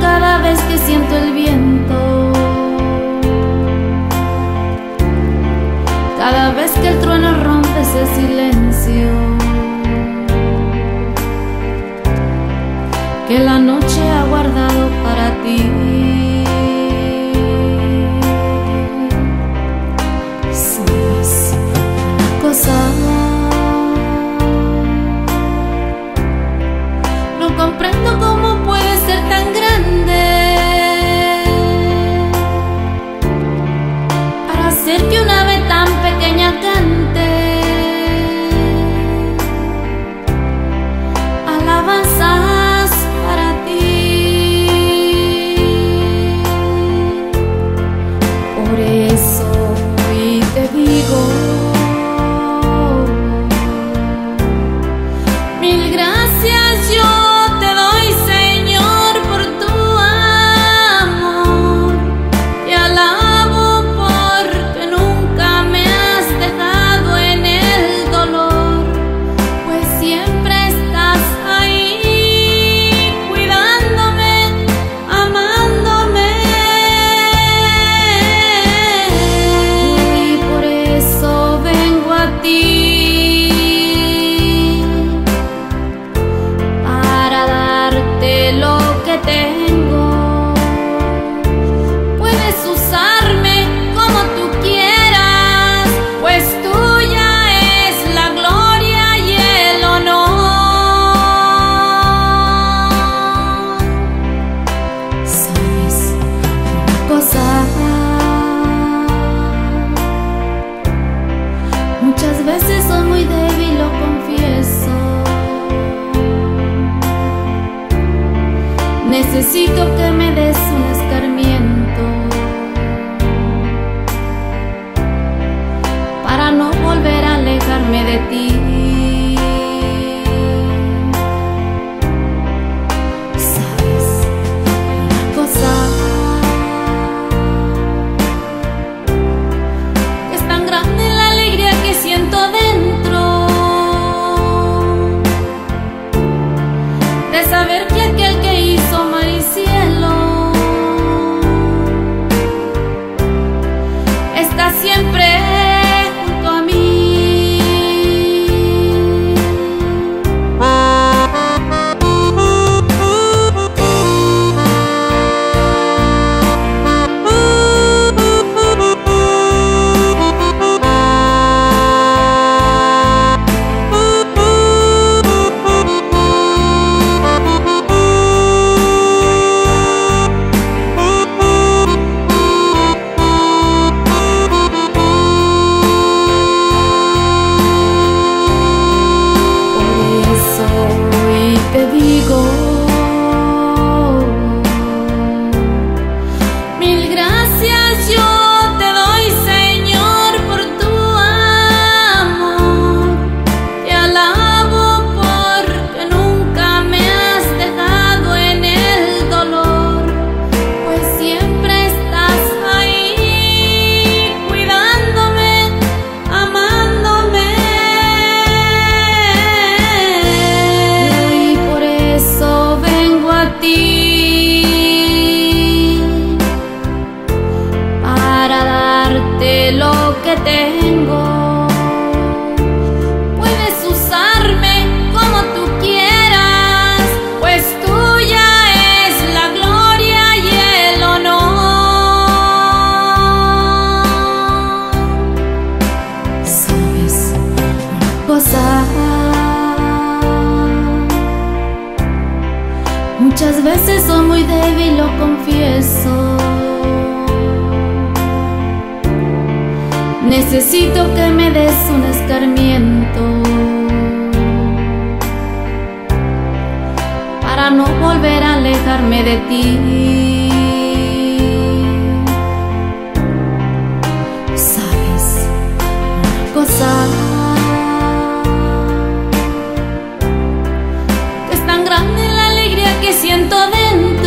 cada vez que siento el viento. Cada vez que el trueno rompe ese silencio. Que la noche ha guardado para ti. Necesito que me des un tengo. Puedes usarme como tú quieras, pues tuya es la gloria y el honor. Sabes una cosa. Muchas veces soy muy débil, lo confieso. Necesito que me des un escarmiento para no volver a alejarme de ti. Sabes una cosa es tan grande la alegría que siento dentro.